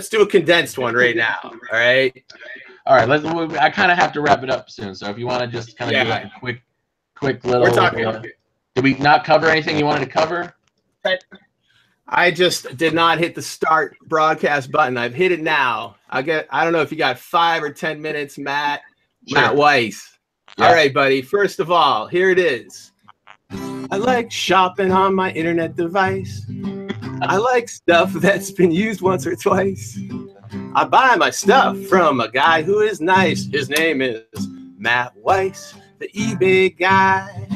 let's do a condensed one right now. All right. All right. Let's. I kind of have to wrap it up soon. So if you want to just kind of Yeah. do like a quick, quick little. We're talking. uh, did we not cover anything you wanted to cover? I just did not hit the start broadcast button. I've hit it now. I get. I don't know if you got five or ten minutes, Matt. Sure. Matt Weiss. Yeah. All right, buddy. First of all, here it is. I like shopping on my internet device. I like stuff that's been used once or twice. I buy my stuff from a guy who is nice. His name is Matt Weiss, the eBay guy.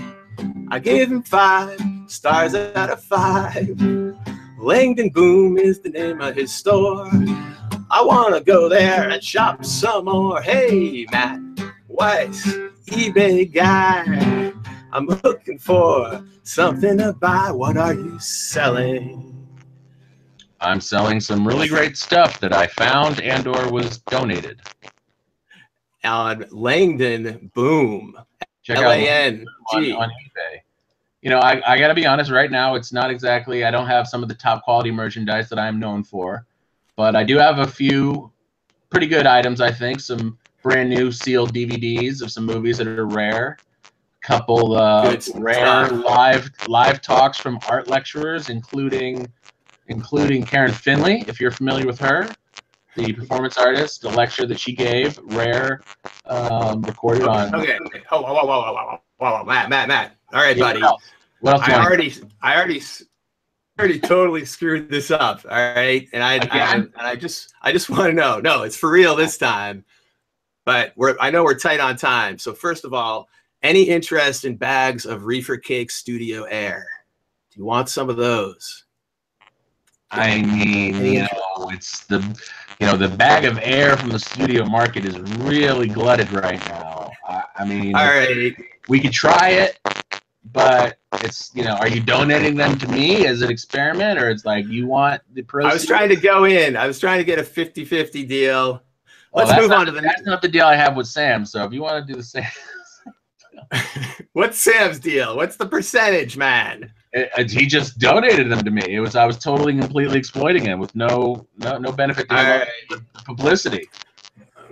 I give him five stars out of five. Langdon Boom is the name of his store. I want to go there and shop some more. Hey, Matt Weiss, eBay guy. I'm looking for something to buy. What are you selling? I'm selling some really great stuff that I found and or was donated. On Langdon Boom, Check L out on, on eBay. You know, I, I got to be honest. Right now, it's not exactly. I don't have some of the top quality merchandise that I'm known for, but I do have a few pretty good items. I think some brand new sealed DVDs of some movies that are rare. A couple uh, rare live live talks from art lecturers, including including Karen Finley, if you're familiar with her, the performance artist. The lecture that she gave, rare, um, recorded on. Okay. Oh, whoa, whoa, whoa, whoa, whoa, whoa, Matt, Matt, Matt. All right, buddy. What else? What else do you I already, I already, already totally screwed this up. All right, and I, I and I just, I just want to know. No, it's for real this time. But we're, I know we're tight on time. So first of all, any interest in bags of Reefer Cake Studio Air? Do you want some of those? I mean, you know, it's the you know the bag of air from the studio market is really glutted right now. I, I mean, All right. we could try it, but it's you know, are you donating them to me as an experiment, or it's like you want the proceeds? I was trying to go in. I was trying to get a 50-50 deal. Let's that's move on to the That's not the deal I have with Sam. So if you want to do the same, What's Sam's deal? What's the percentage, man? It, he just donated them to me. It was I was totally and completely exploiting him with no no no benefit to right. publicity.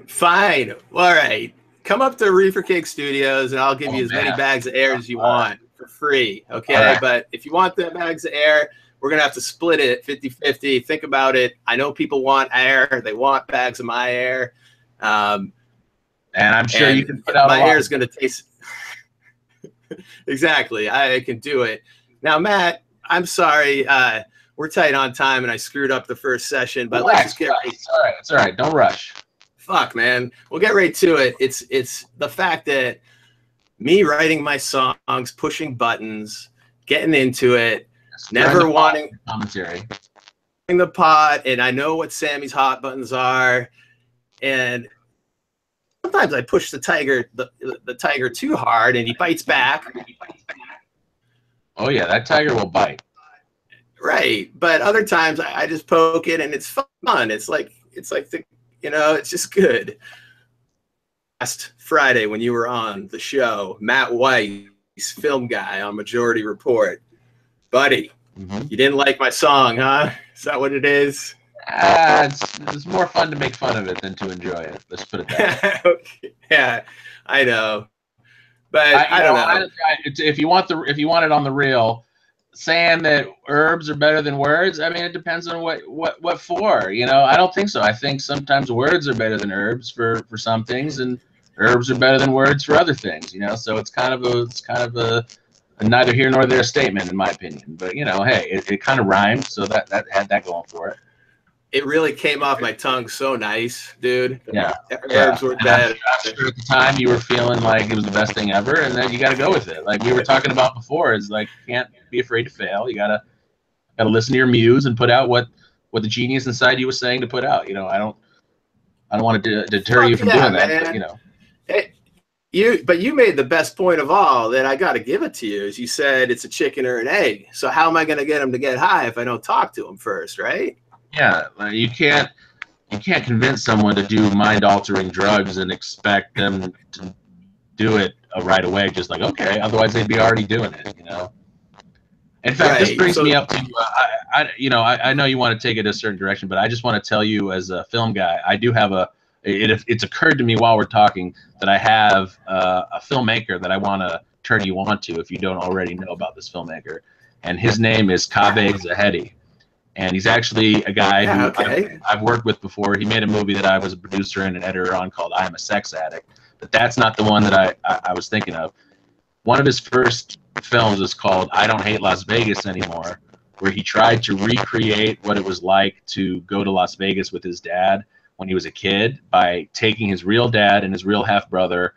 Fine. All right. Come up to Reefer Cake Studios and I'll give Oh, you as many bags of air as you want for free. Okay. Right. But if you want the bags of air, we're going to have to split it 50 50. Think about it. I know people want air, they want bags of my air. Um, And I'm sure and you can put out my air is going to taste. exactly. I can do it. Now, Matt, I'm sorry. Uh, we're tight on time and I screwed up the first session, but let's just get right It's all right. It's all right. Don't rush. fuck man we'll get right to it it's it's the fact that me writing my songs pushing buttons getting into it never wanting commentary. the pot and i know what sammy's hot buttons are and sometimes i push the tiger the, the tiger too hard and he bites back Oh yeah, that tiger will bite. right but other times I, just poke it and it's fun it's like it's like the you know it's just good last friday when you were on the show matt white film guy on majority report buddy Mhm. you didn't like my song huh is that what it is Ah, it's, it's more fun to make fun of it than to enjoy it. Let's put it that way. Okay, yeah i know but i, you don't know, I- I- if you want the if you want it on the real, saying that herbs are better than words. I mean, it depends on what what what for. You know, I don't think so. I think sometimes words are better than herbs for for some things, and herbs are better than words for other things. You know, so it's kind of a it's kind of a, neither here nor there statement in my opinion. But you know, hey, it, it kind of rhymed, so that that had that going for it. It really came off my tongue so nice dude Yeah. herbs were And I'm sure at the time you were feeling like it was the best thing ever, and then you got to go with it. Like we were talking about before, is like can't be afraid to fail. You gotta gotta listen to your muse and put out what what the genius inside you was saying to put out. You know, I don't I don't want to deter you from yeah, doing that, but you know, Hey, you but you made the best point of all that I got to give it to you is you said it's a chicken or an egg. So how am I going to get them to get high if I don't talk to them first, right? Yeah, like, you can't you can't convince someone to do mind altering drugs and expect them to do it uh, right away. Just like okay, otherwise they'd be already doing it. You know. In fact, this brings so- me up to, uh, I, I, you know, I, I know you want to take it a certain direction, but I just want to tell you as a film guy, I do have a, it, it's occurred to me while we're talking that I have uh, a filmmaker that I want to turn you on to if you don't already know about this filmmaker. And his name is Caveh Zahedi. And he's actually a guy Yeah, who okay. I've, I've worked with before. He made a movie that I was a producer and an editor on called I Am a Sex Addict. But that's not the one that I, I, I was thinking of. One of his first films is called I Don't Hate Las Vegas Anymore, where he tried to recreate what it was like to go to Las Vegas with his dad when he was a kid by taking his real dad and his real half brother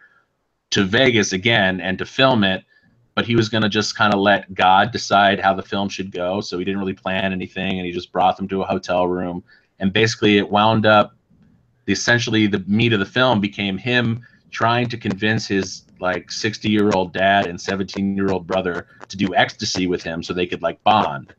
to Vegas again and to film it. But he was going to just kind of let God decide how the film should go. So he didn't really plan anything and he just brought them to a hotel room. And basically, it wound up the essentially the meat of the film became him trying to convince his like 60 year old dad and 17 year old brother to do ecstasy with him so they could like bond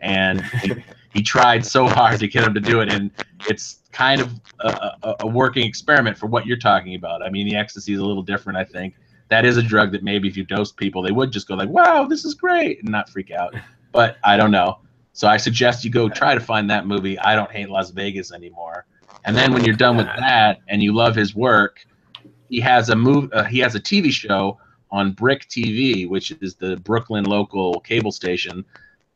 and he, he tried so hard to get him to do it and it's kind of a, a, a working experiment for what you're talking about i mean the ecstasy is a little different i think that is a drug that maybe if you dose people they would just go like wow this is great and not freak out. But i don't know. So i suggest you go try to find that movie i don't hate las vegas anymore. And then when you're done with that and you love his work he has a move uh, he has a TV show on BRIC TV, which is the Brooklyn local cable station,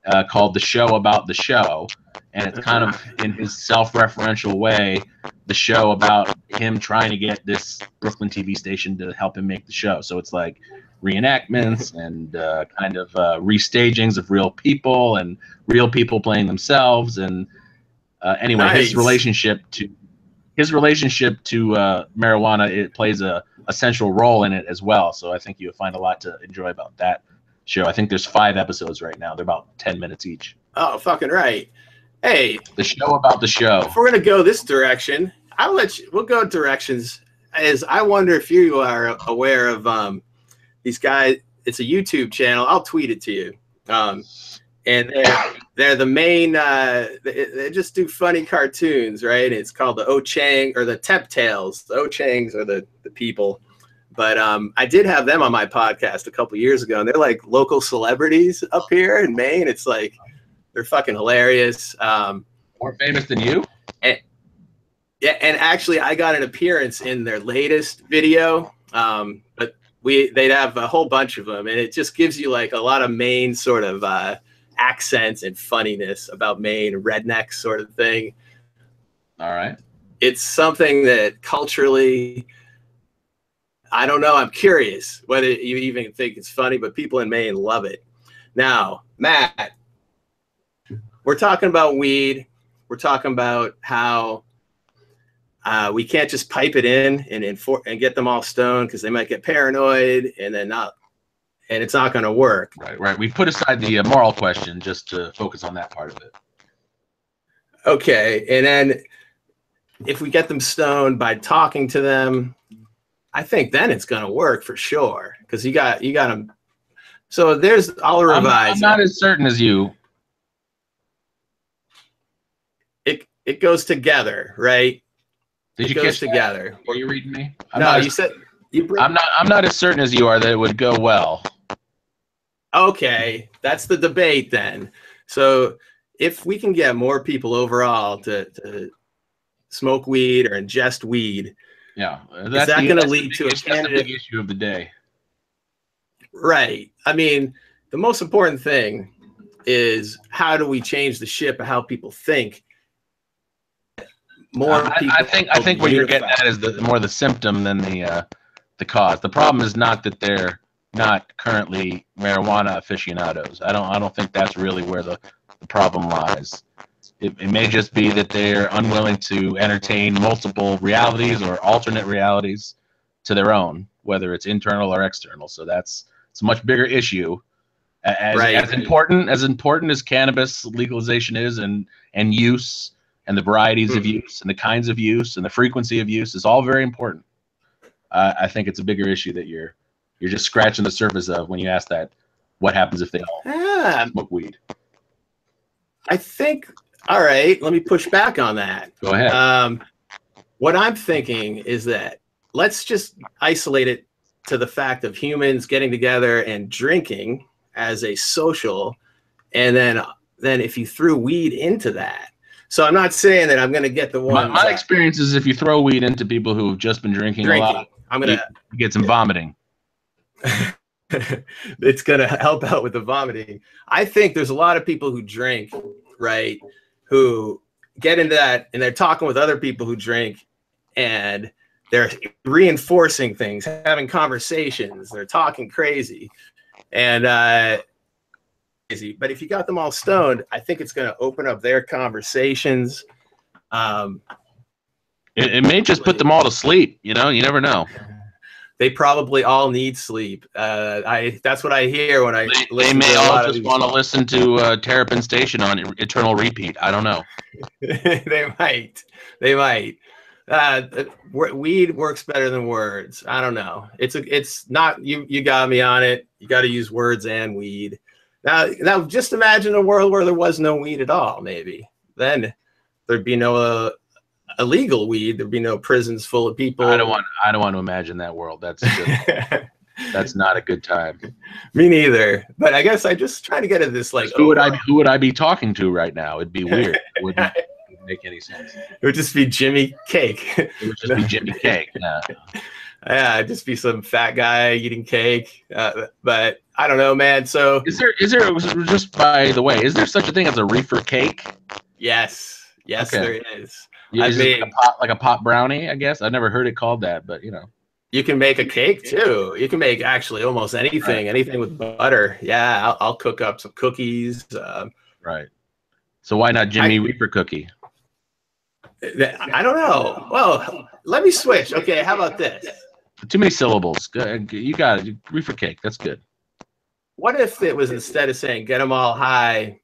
uh, called The Show About the Show, and it's kind of in his self-referential way, the show about him trying to get this Brooklyn TV station to help him make the show. So it's like reenactments and uh, kind of uh, restagings of real people and real people playing themselves and uh, anyway Nice. his relationship to his relationship to uh, marijuana it plays a, a central role in it as well so i think you'll find a lot to enjoy about that show i think there's five episodes right now they're about 10 minutes each Oh, fucking right. Hey, the show about the show if we're gonna go this direction, I'll let you. We'll go directions. As I wonder if you are aware of um, these guys. It's a YouTube channel. I'll tweet it to you. Um, and they're they're the main. Uh, they, they just do funny cartoons, right? It's called the O Chang or the Tep Tales. The O Changs are the the people. But um, I did have them on my podcast a couple years ago, and they're like local celebrities up here in Maine. It's like they're fucking hilarious. Um, more famous than you yeah, and actually, I got an appearance in their latest video. Um, but we they'd have a whole bunch of them, and it just gives you like a lot of Maine sort of uh, accents and funniness about Maine, redneck sort of thing. all right It's something that culturally, I don't know. I'm curious whether you even think it's funny, but people in Maine love it. Now, Matt, we're talking about weed. We're talking about how uh, we can't just pipe it in and and get them all stoned because they might get paranoid and then not, and it's not going to work. right right we put aside the uh, moral question just to focus on that part of it Okay, and then if we get them stoned by talking to them, I think then it's going to work for sure because you got you got them. So there's I'll I'm, revise. I'm not as certain as you it goes together, right? did it you goes catch that? together. Were you reading me I'm no, not you as- said you. Bring, I'm not. I'm not as certain as you are that it would go well. okay, that's the debate then. So if we can get more people overall to, to smoke weed or ingest weed, Yeah, uh, that gonna lead big to a candidate- big issue of the day. Right. I mean, the most important thing is how do we change the ship of how people think? More Uh, I. I think. I think what you're getting at is the more the symptom than the uh, the cause. The problem is not that they're not currently marijuana aficionados. I don't. I don't think that's really where the, the problem lies. It, it may just be that they're unwilling to entertain multiple realities or alternate realities to their own, whether it's internal or external. So that's it's a much bigger issue. As, Right. as important as important as cannabis legalization is and and use and the varieties of Mhm. use and the kinds of use and the frequency of use is all very important. Uh, I think it's a bigger issue that you're you're just scratching the surface of when you ask that. What happens if they all Ah, smoke weed? I think. All right. Let me push back on that. Go ahead. Um, what I'm thinking is that let's just isolate it to the fact of humans getting together and drinking as a social and then then if you threw weed into that. So I'm not saying that I'm going to get the one. My, my experience is if you throw weed into people who have just been drinking, drinking. a lot, I'm gonna get some vomiting. it's gonna help out with the vomiting. I think there's a lot of people who drink, right? Who get into that and they're talking with other people who drink and they're reinforcing things, having conversations, they're talking crazy. And uh crazy. But if you got them all stoned, I think it's gonna open up their conversations. Um it, it may just put them all to sleep, you know, you never know they probably all need sleep. Uh, I that's what I hear when I. They, they may all just want to listen to uh, Terrapin Station on eternal repeat. I don't know. they might. They might. Uh, weed works better than words. I don't know. It's a. It's not. You. You got me on it. You got to use words and weed. Now, now, just imagine a world where there was no weed at all. Maybe then there'd be no uh, illegal weed, there'd be no prisons full of people. I don't want. I don't want to imagine that world. That's just, that's not a good time. Me neither. But I guess I just try to get at this like who would I who would I be talking to right now? It'd be weird. It wouldn't make any sense. It would just be Jimmy Cake. It would just be Jimmy Cake. Yeah. Yeah, just be some fat guy eating cake. Uh, but I don't know, man. So is there is there just by the way, is there such a thing as a reefer cake? Yes. Yes, okay. there is. I mean, like a, pot, like a pot brownie, I guess. I've never heard it called that, but you know. You can make a cake too. You can make actually almost anything, right. anything with butter. Yeah, I'll, I'll cook up some cookies. Um, right. So why not Jimmy I, Reaper cookie? I don't know. Well, let me switch. Okay, how about this? Too many syllables. You got it. Reefer cake. That's good. What if it was instead of saying "get them all high"?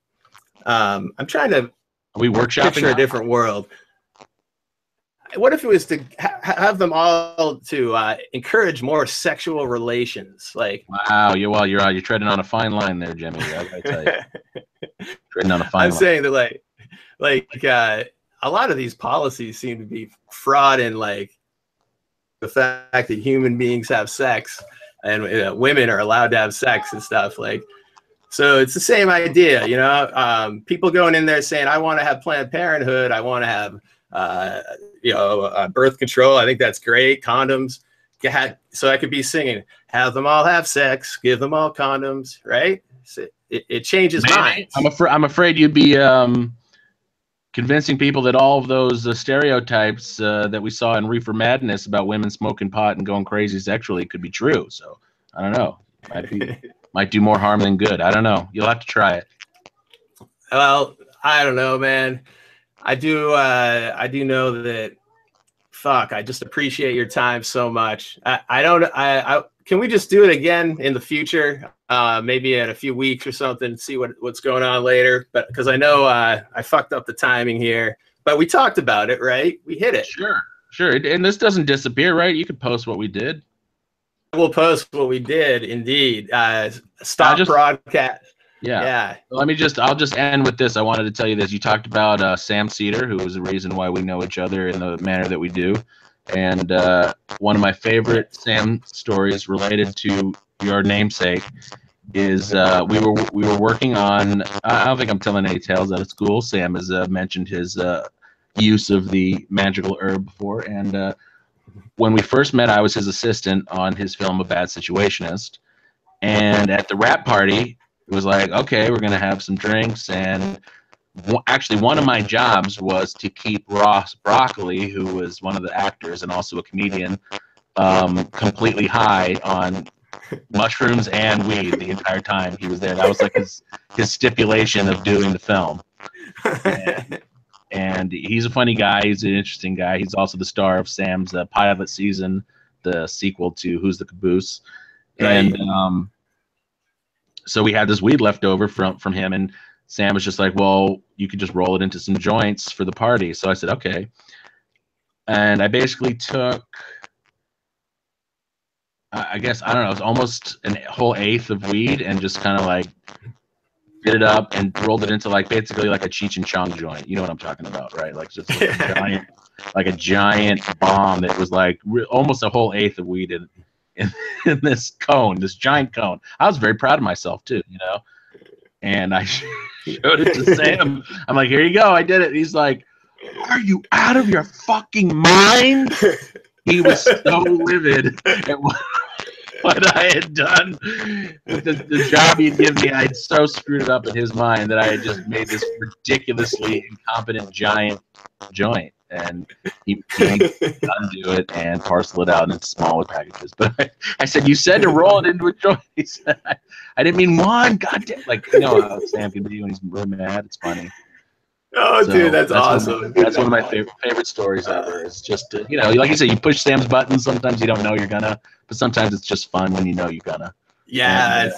Um, I'm trying to. Are we workshopping? Picture a different world what if it was to ha- have them all to uh, encourage more sexual relations? Like, wow, you well, you're uh, you're treading on a fine line there, Jimmy. I tell you, treading on a fine. I'm line. saying that, like, like uh, a lot of these policies seem to be fraud and like the fact that human beings have sex and uh, women are allowed to have sex and stuff like. So it's the same idea, you know. Um, people going in there saying, "I want to have Planned Parenthood. I want to have." Uh, you know, uh, birth control. I think that's great. Condoms. So I could be singing, have them all have sex, give them all condoms, right? So it, it changes minds. I'm afraid. I'm afraid you'd be um, convincing people that all of those uh, stereotypes uh, that we saw in Reefer Madness about women smoking pot and going crazy sexually could be true. So I don't know. Might be, might do more harm than good. I don't know. You'll have to try it. Well, I don't know, man. I do. Uh, I do know that. Fuck! I just appreciate your time so much. I, I don't. I, I can we just do it again in the future? Uh, maybe in a few weeks or something. See what what's going on later. But because I know uh, I fucked up the timing here. But we talked about it, right? We hit it. Sure, sure. And this doesn't disappear, right? You could post what we did. We'll post what we did, indeed. Uh, stop just, broadcast yeah. Yeah. Let me just, I'll just end with this. I wanted to tell you this. You talked about uh, Sam Seder, who was the reason why we know each other in the manner that we do. And uh, one of my favorite Sam stories related to your namesake is uh, we were we were working on. I don't think I'm telling any tales out of school. Sam has uh, mentioned his uh, use of the magical herb before, and uh, when we first met, I was his assistant on his film A Bad Situationist. And at the wrap party, it was like, okay, we're gonna have some drinks, and w- actually, one of my jobs was to keep Ross Broccoli, who was one of the actors and also a comedian, um, completely high on mushrooms and weed the entire time he was there. That was like his his stipulation of doing the film. And, and he's a funny guy. He's an interesting guy. He's also the star of Sam's uh, pilot season, the sequel to Who's the Caboose. And um, so we had this weed left over from from him, and Sam was just like, "Well, you could just roll it into some joints for the party." So I said, "Okay," and I basically took. I guess I don't know. It was almost a whole eighth of weed, and just kind of like did it up and rolled it into like basically like a Cheech and Chong joint. You know what I'm talking about, right? Like just like a giant, like a giant bomb that was like re- almost a whole eighth of weed in, in, in this cone, this giant cone. I was very proud of myself too, you know. and I showed it to Sam. I'm like, here you go, I did it. He's like, are you out of your fucking mind? He was so livid at what, I had done with the, the job he'd given me. I had so screwed it up in his mind that I had just made this ridiculously incompetent giant joint. And he, he undo it and parcel it out into smaller packages. But I, I, said, You said to roll it into a joint. He said, I, I didn't mean one. God damn. Like, you know how Sam can be when he's really mad. It's funny. Oh, so dude, that's, that's awesome. One, that's one of my favorite favorite stories ever. It's just to, you know, like you said, you push Sam's buttons. Sometimes you don't know you're gonna, but sometimes it's just fun when you know you're gonna. Yeah. And, uh,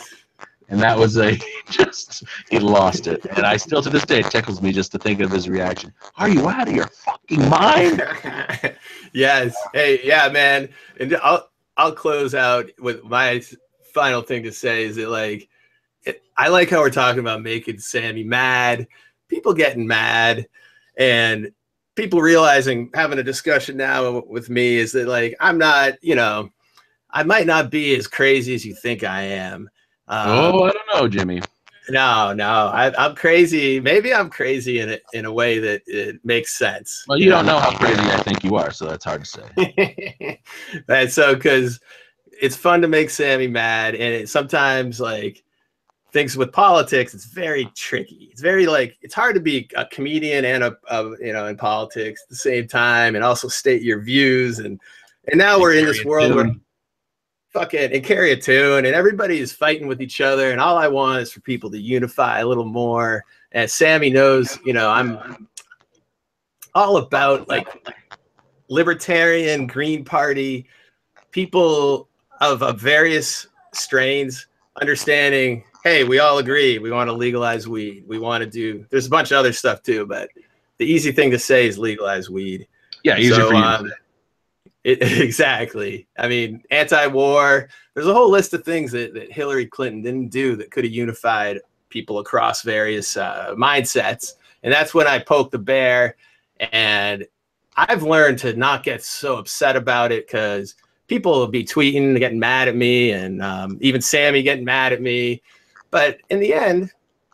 and that was a just he lost it, and I still to this day tickles me just to think of his reaction. Are you out of your fucking mind? yes. Hey, yeah, man. And I'll I'll close out with my final thing to say is that like it, I like how we're talking about making Sammy mad people getting mad and people realizing having a discussion now with me is that like I'm not, you know, I might not be as crazy as you think I am. Um, oh, I don't know, Jimmy. No, no, I, am crazy. Maybe I'm crazy in a, in a way that it makes sense. Well, you, you don't know? know how crazy I think you are, so that's hard to say. and so, because it's fun to make Sammy mad, and it, sometimes like things with politics it's very tricky it's very like it's hard to be a comedian and a, a, you know in politics at the same time and also state your views and and now we're in this world where fucking and carry a tune and everybody is fighting with each other and all i want is for people to unify a little more and sammy knows you know i'm all about like libertarian green party people of, of various strains understanding hey, we all agree we want to legalize weed. We want to do. There's a bunch of other stuff too, but the easy thing to say is legalize weed. Yeah, easier so, for you. Um, it, exactly. I mean, anti-war. There's a whole list of things that, that Hillary Clinton didn't do that could have unified people across various uh, mindsets, and that's when I poked the bear. And I've learned to not get so upset about it because people will be tweeting, and getting mad at me, and um, even Sammy getting mad at me. But in the end,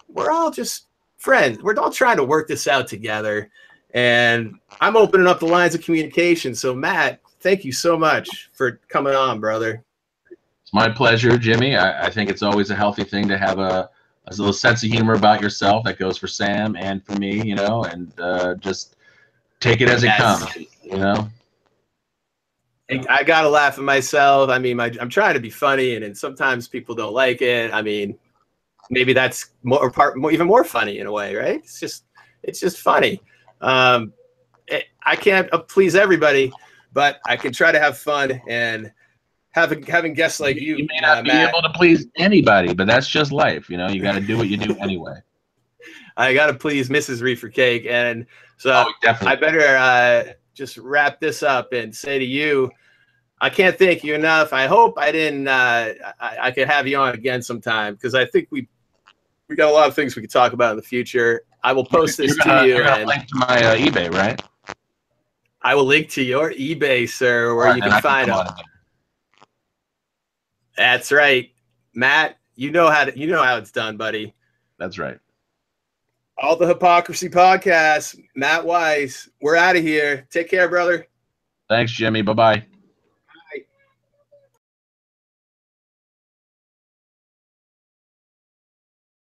we're all just friends. We're all trying to work this out together. And I'm opening up the lines of communication. So, Matt, thank you so much for coming on, brother. It's my pleasure, Jimmy. I, I think it's always a healthy thing to have a, a, little sense of humor about yourself. That goes for Sam and for me, you know, and uh, just take it as yes. it comes, you know. I gotta laugh at myself. I mean, my, I'm trying to be funny, and, and sometimes people don't like it. I mean, maybe that's more part more, even more funny in a way, right? It's just it's just funny. Um, it, I can't uh, please everybody, but I can try to have fun and having having guests like you. You may not uh, be Matt, able to please anybody, but that's just life. You know, you got to do what you do anyway. I got to please Mrs. Reefer Cake, and so oh, I better uh, just wrap this up and say to you. I can't thank you enough. I hope I didn't. Uh, I, I could have you on again sometime because I think we we got a lot of things we could talk about in the future. I will post this gonna, to you. and link to my uh, eBay, right? I will link to your eBay, sir, where right, you can find them. That's right, Matt. You know how to, you know how it's done, buddy. That's right. All the hypocrisy podcast. Matt Weiss. We're out of here. Take care, brother. Thanks, Jimmy. Bye bye.